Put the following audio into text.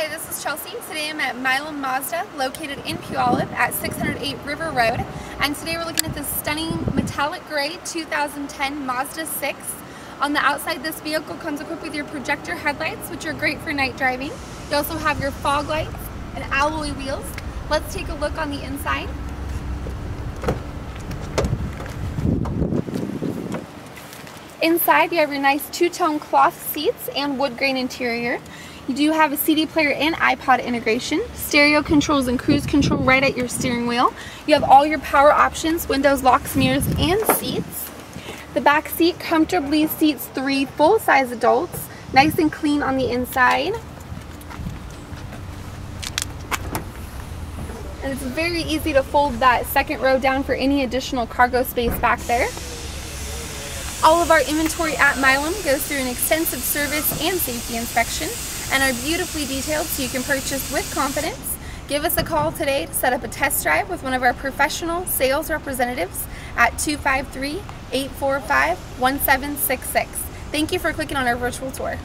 Hi, this is Chelsea. Today I'm at Milam Mazda, located in Puyallup at 608 River Road. And today we're looking at this stunning metallic gray 2010 Mazda 6. On the outside, this vehicle comes equipped with your projector headlights, which are great for night driving. You also have your fog lights and alloy wheels. Let's take a look on the inside. Inside, you have your nice two-tone cloth seats and wood grain interior. You do have a CD player and iPod integration, stereo controls and cruise control right at your steering wheel. You have all your power options, windows, locks, mirrors, and seats. The back seat comfortably seats three full-size adults, nice and clean on the inside. And it's very easy to fold that second row down for any additional cargo space back there. All of our inventory at Milam goes through an extensive service and safety inspection and are beautifully detailed so you can purchase with confidence. Give us a call today to set up a test drive with one of our professional sales representatives at 253-845-1766. Thank you for clicking on our virtual tour.